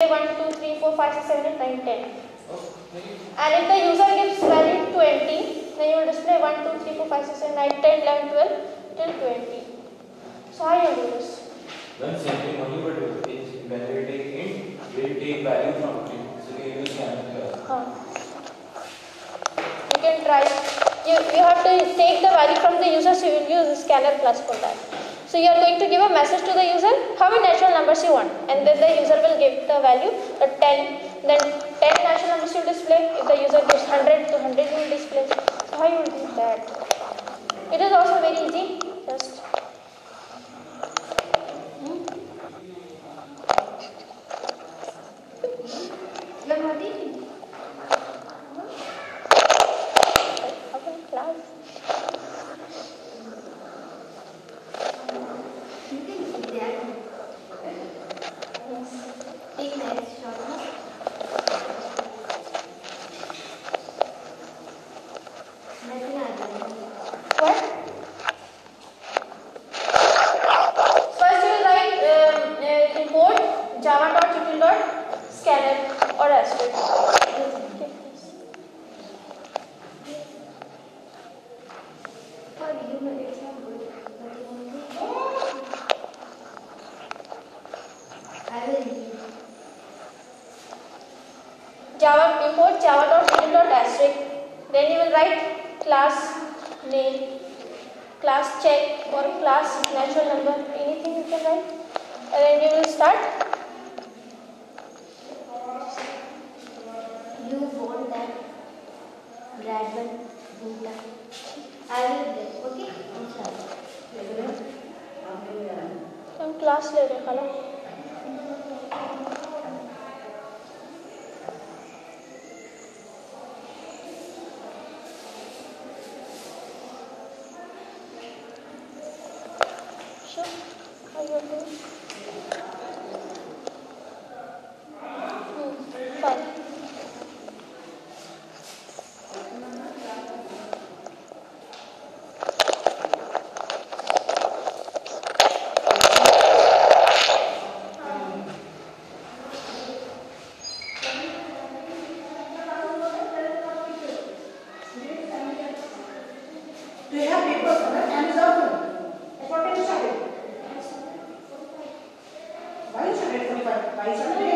1, 2, 3, 4, 5, 6, 7, 8, 9, 10. And if the user gives value 20, then you will display 1, 2, 3, 4, 5, 6, 7, 8, 9, 10, 11, 12 till 20. So how you do this? Then same thing only but is when we take int, we'll take value from int. So we use scanner class. Huh. You can try. You, you have to take the value from the user, so you will use scanner class for that. So you are going to give a message to the user, how many natural numbers you want, and then the user will give the value, the 10, then 10 natural numbers you display. If the user gives 100, to 100 you will display. So how you will do that? It is also very easy. Just class. Import java.util.scanner or asterisk. Okay, please. Java import java.util.asterisk. Then you will write class name, class check or class natural number, anything you can write. And then you will start. that one Gunta. I will play. Okay? हम class ले रहे खाना Sure, I will do. You have. At what time you started? Why you started 45? Why you started